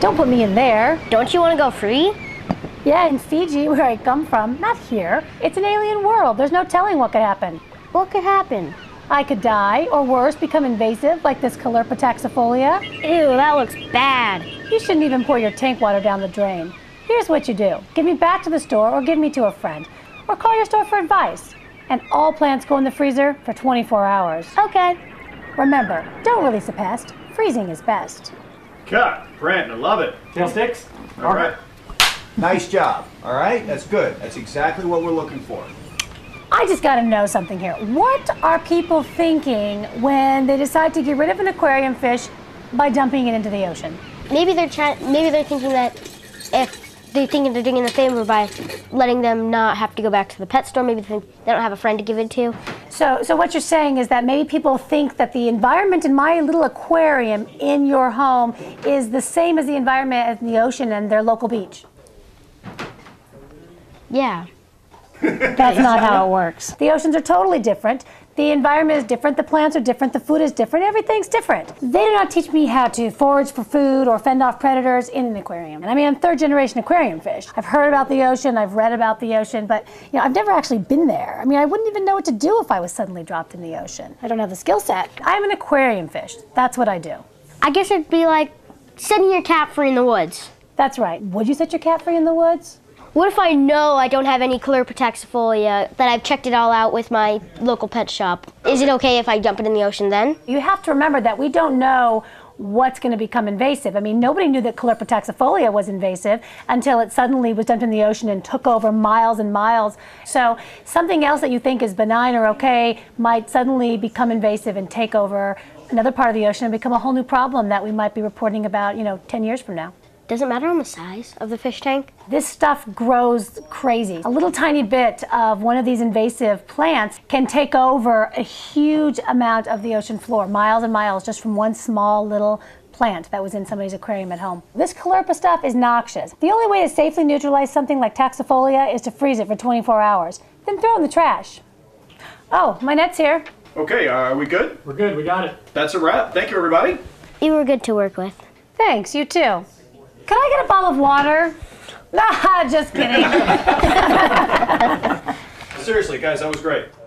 Don't put me in there. Don't you want to go free? Yeah, in Fiji, where I come from, not here. It's an alien world. There's no telling what could happen. What could happen? I could die, or worse, become invasive, like this Caulerpa taxifolia. Ew, that looks bad. You shouldn't even pour your tank water down the drain. Here's what you do give me back to the store, or give me to a friend, or call your store for advice. And all plants go in the freezer for 24 hours. Okay. Remember, don't release a pest. Freezing is best. Cut. Brandon, I love it. Tail sticks? All right. Nice job. All right, that's good. That's exactly what we're looking for. I just got to know something here. What are people thinking when they decide to get rid of an aquarium fish by dumping it into the ocean? Maybe they're trying. Maybe they're thinking that if they think they're doing a favor by letting them not have to go back to the pet store, maybe they think they don't have a friend to give it to. So, so what you're saying is that maybe people think that the environment in my little aquarium in your home is the same as the environment in the ocean and their local beach. Yeah. That's not how it works. The oceans are totally different. The environment is different. The plants are different. The food is different. Everything's different. They do not teach me how to forage for food or fend off predators in an aquarium. And I mean, I'm third generation aquarium fish. I've heard about the ocean. I've read about the ocean, but you know, I've never actually been there. I mean, I wouldn't even know what to do if I was suddenly dropped in the ocean. I don't have the skill set. I'm an aquarium fish. That's what I do. I guess it'd be like setting your cat free in the woods. That's right. Would you set your cat free in the woods? What if I know I don't have any Caulerpa taxifolia, that I've checked it all out with my local pet shop? Is it okay if I dump it in the ocean then? You have to remember that we don't know what's going to become invasive. I mean, nobody knew that Caulerpa taxifolia was invasive until it suddenly was dumped in the ocean and took over miles and miles. So something else that you think is benign or okay might suddenly become invasive and take over another part of the ocean and become a whole new problem that we might be reporting about, you know, 10 years from now. Does it matter on the size of the fish tank? This stuff grows crazy. A little tiny bit of one of these invasive plants can take over a huge amount of the ocean floor, miles and miles, just from one small little plant that was in somebody's aquarium at home. This Caulerpa stuff is noxious. The only way to safely neutralize something like taxifolia is to freeze it for 24 hours, then throw it in the trash. Oh, my net's here. Okay, uh, are we good? We're good, we got it. That's a wrap. Thank you, everybody. You were good to work with. Thanks, you too. Can I get a bottle of water? Nah, just kidding. Seriously, guys, that was great.